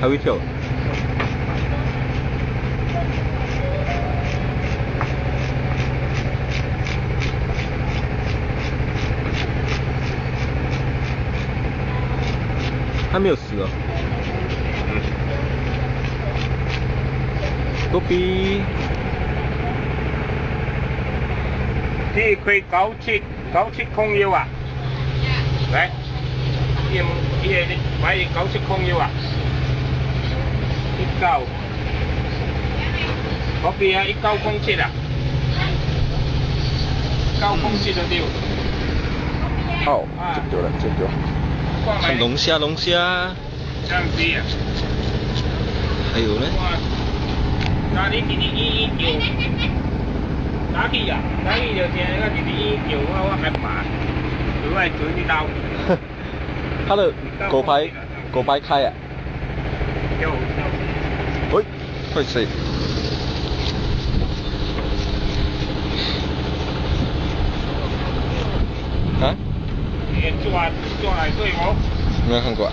还会跳。还没有死哦。狗比。这开九七九七空腰啊！来，伊伊个买九七空腰啊！一九，嗰边啊一九空七啊，九空七就丢。哦，这丢了，这丢。看龙虾，龙虾。相机啊。还有呢。那你今年一一九，打去啊，打去就听那个今年一九，我我还买，另外做一刀。他的狗牌，狗牌开啊。有。喂，快死！啊？你抓抓来对我。没有看过。